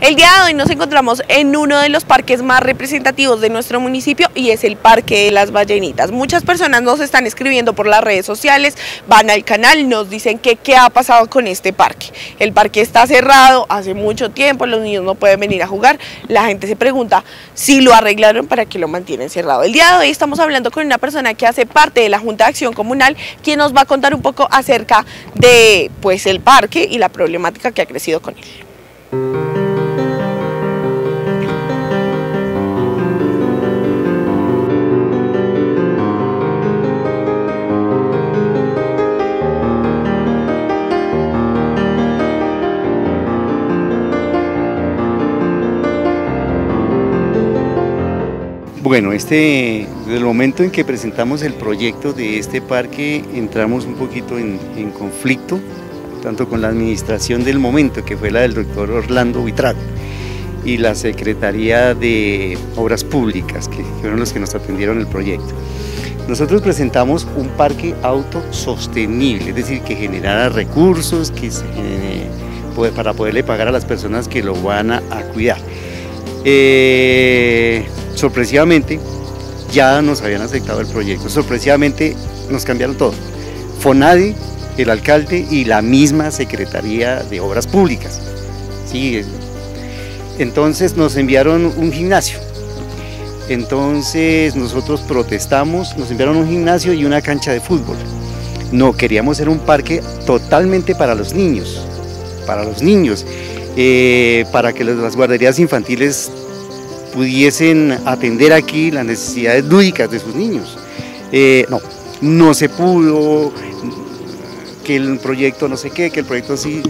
El día de hoy nos encontramos en uno de los parques más representativos de nuestro municipio y es el Parque de las Ballenitas. Muchas personas nos están escribiendo por las redes sociales, van al canal, nos dicen que qué ha pasado con este parque. El parque está cerrado hace mucho tiempo, los niños no pueden venir a jugar. La gente se pregunta si lo arreglaron para que lo mantienen cerrado. El día de hoy estamos hablando con una persona que hace parte de la Junta de Acción Comunal, quien nos va a contar un poco acerca de pues el parque y la problemática que ha crecido con él. Bueno, este, desde el momento en que presentamos el proyecto de este parque, entramos un poquito en, conflicto, tanto con la administración del momento, que fue la del doctor Orlando Buitrago, y la Secretaría de Obras Públicas, que fueron los que nos atendieron el proyecto. Nosotros presentamos un parque autosostenible, es decir, que generara recursos que para poderle pagar a las personas que lo van a, cuidar. Eh, sorpresivamente ya nos habían aceptado el proyecto, sorpresivamente nos cambiaron todo. FONADI, el alcalde y la misma Secretaría de Obras Públicas. Sí, entonces nos enviaron un gimnasio. Entonces nosotros protestamos, nos enviaron un gimnasio y una cancha de fútbol. No, queríamos ser un parque totalmente para los niños, para los niños, eh, para que las guarderías infantiles pudiesen atender aquí las necesidades lúdicas de sus niños. Eh, no, no se pudo, que el proyecto no sé qué, que el proyecto sí,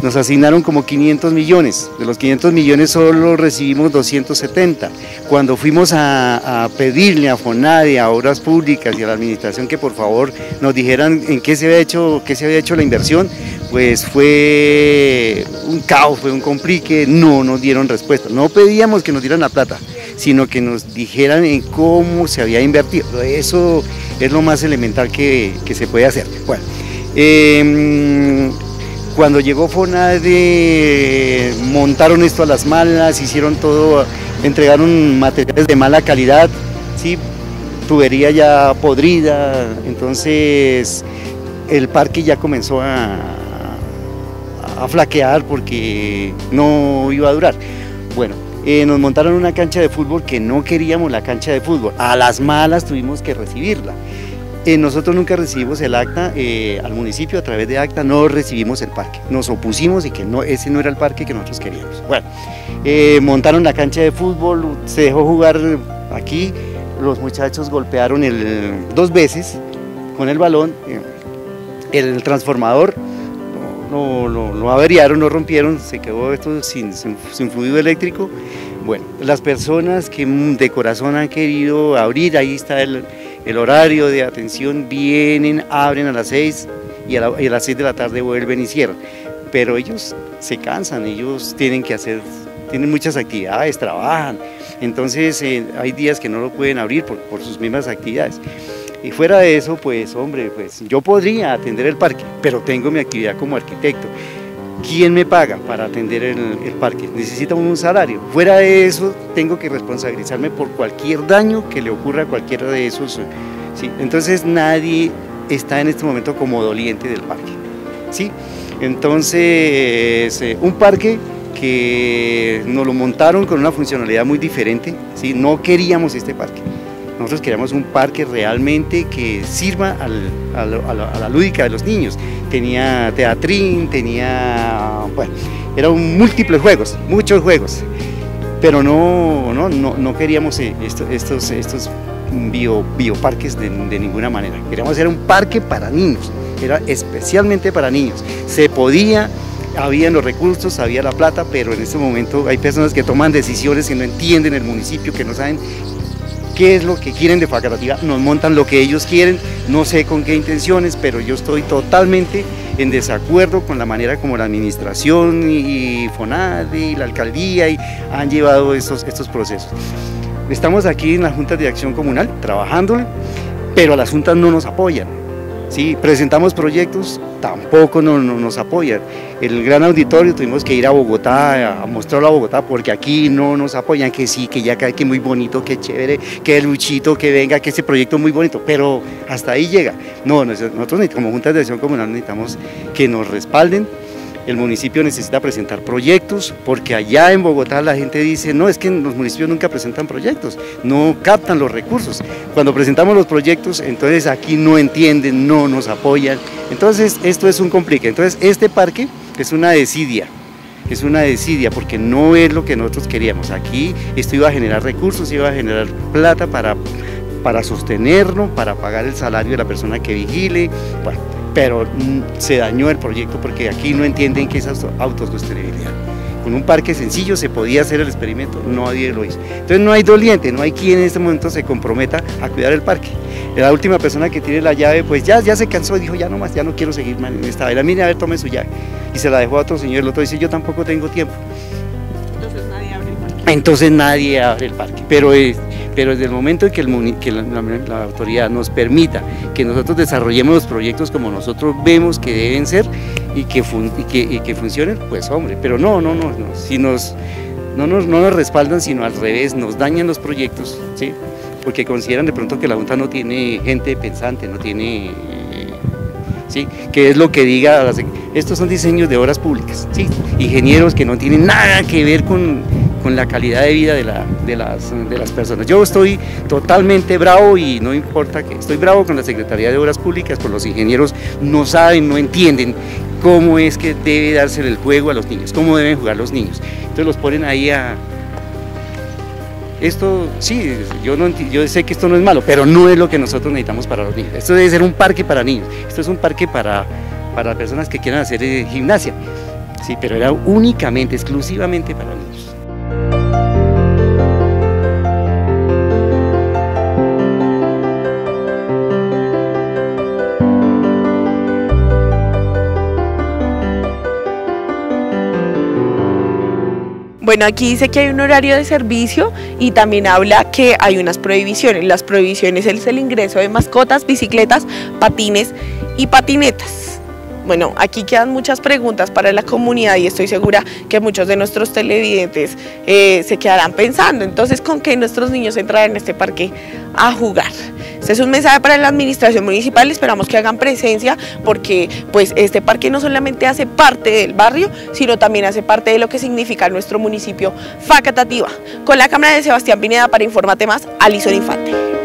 nos asignaron como 500 millones, de los 500 millones solo recibimos 270. Cuando fuimos a, pedirle a FONADE, a Obras Públicas y a la Administración que por favor nos dijeran en qué se había hecho, qué se había hecho la inversión, pues fue un caos, fue un complique, no nos dieron respuesta. No pedíamos que nos dieran la plata, sino que nos dijeran en cómo se había invertido. Eso es lo más elemental que, se puede hacer. Bueno, Em, cuando llegó FONADE, montaron esto a las malas, hicieron todo, entregaron materiales de mala calidad, ¿sí? tubería ya podrida, entonces el parque ya comenzó a, a flaquear porque no iba a durar. Bueno, eh, nos montaron una cancha de fútbol que no queríamos la cancha de fútbol, a las malas tuvimos que recibirla. Eh, nosotros nunca recibimos el acta eh, al municipio, a través de acta no recibimos el parque. Nos opusimos y que no, ese no era el parque que nosotros queríamos. Bueno, eh, montaron la cancha de fútbol, se dejó jugar aquí, los muchachos golpearon el, dos veces con el balón, el transformador lo, lo, averiaron, lo rompieron, se quedó esto sin, sin, fluido eléctrico. Bueno, las personas que de corazón han querido abrir, ahí está el, el horario de atención, vienen, abren a las 6 y a, las 6 de la tarde vuelven y cierran. Pero ellos se cansan, ellos tienen que hacer, tienen muchas actividades, trabajan. Entonces eh, hay días que no lo pueden abrir por, sus mismas actividades. Y fuera de eso, pues hombre, pues yo podría atender el parque, pero tengo mi actividad como arquitecto. ¿Quién me paga para atender el, el, parque? Necesita un salario. Fuera de eso, tengo que responsabilizarme por cualquier daño que le ocurra a cualquiera de esos. ¿sí? Entonces nadie está en este momento como doliente del parque. ¿sí? Entonces, eh, un parque que nos lo montaron con una funcionalidad muy diferente. ¿sí? No queríamos este parque. Nosotros queríamos un parque realmente que sirva a, la, lúdica de los niños. Tenía teatrín, tenía, bueno, eran múltiples juegos, muchos juegos, pero no, no, no, queríamos eh, estos, estos bio, bioparques de, de ninguna manera. Queríamos hacer un parque para niños, era especialmente para niños. Se podía había los recursos, había la plata, pero en este momento hay personas que toman decisiones que no entienden el municipio, que no saben qué es lo que quieren de Facarativa, nos montan lo que ellos quieren, no sé con qué intenciones, pero yo estoy totalmente en desacuerdo con la manera como la administración y FONADE y la alcaldía y han llevado estos, estos procesos. Estamos aquí en la Junta de Acción Comunal trabajando, pero las juntas no nos apoyan. ¿Sí? presentamos proyectos, tampoco no, nos apoyan. El gran auditorio tuvimos que ir a Bogotá, a mostrarlo a Bogotá, porque aquí no nos apoyan, que sí, que ya que muy bonito, que chévere, que Luchito, que venga, que ese proyecto es muy bonito, pero hasta ahí llega. No, nosotros como Junta de Acción Comunal necesitamos que nos respalden, el municipio necesita presentar proyectos, porque allá en Bogotá la gente dice, no, es que los municipios nunca presentan proyectos, no captan los recursos. Cuando presentamos los proyectos, entonces aquí no entienden, no nos apoyan. Entonces esto es un complique. Entonces este parque es una desidia, es una desidia porque no es lo que nosotros queríamos. Aquí esto iba a generar recursos, iba a generar plata para, para sostenerlo, para pagar el salario de la persona que vigile. Bueno, pero mm, se dañó el proyecto porque aquí no entienden qué es autosostenibilidad. Con un parque sencillo se podía hacer el experimento, nadie lo hizo. Entonces no hay doliente, no hay quien en este momento se comprometa a cuidar el parque. La última persona que tiene la llave, pues ya, ya se cansó y dijo, ya no más, ya no quiero seguir en esta vaina. Mire, a ver, tome su llave. Y se la dejó a otro señor, el otro dice, yo tampoco tengo tiempo. Entonces nadie abre el parque. Entonces nadie abre el parque. Pero es, pero desde el momento en que, la, autoridad nos permita que nosotros desarrollemos los proyectos como nosotros vemos que deben ser y que, que, funcionen, pues hombre, pero no, no, no, si nos, no, nos, no nos respaldan, sino al revés, nos dañan los proyectos, ¿sí? porque consideran de pronto que la Junta no tiene gente pensante, no tiene ¿sí? que es lo que diga, estos son diseños de obras públicas, ¿sí? ingenieros que no tienen nada que ver con, con la calidad de vida de, la, de, las, personas. Yo estoy totalmente bravo y no importa que estoy bravo con la Secretaría de Obras Públicas, por los ingenieros no saben, no entienden cómo es que debe darse el juego a los niños, cómo deben jugar los niños. Entonces los ponen ahí a... Esto, sí, yo, no, sé que esto no es malo, pero no es lo que nosotros necesitamos para los niños. Esto debe ser un parque para niños, esto es un parque para, para personas que quieran hacer eh, gimnasia, sí, pero era únicamente, exclusivamente para niños. Bueno, aquí dice que hay un horario de servicio y también habla que hay unas prohibiciones. Las prohibiciones es el ingreso de mascotas, bicicletas, patines y patinetas. Bueno, aquí quedan muchas preguntas para la comunidad y estoy segura que muchos de nuestros televidentes eh, se quedarán pensando, entonces, ¿con qué nuestros niños entrarán en este parque a jugar? Este es un mensaje para la administración municipal, esperamos que hagan presencia porque pues este parque no solamente hace parte del barrio, sino también hace parte de lo que significa nuestro municipio Facatativa. Con la cámara de Sebastián Pineda para Informate Más, Alison Infante.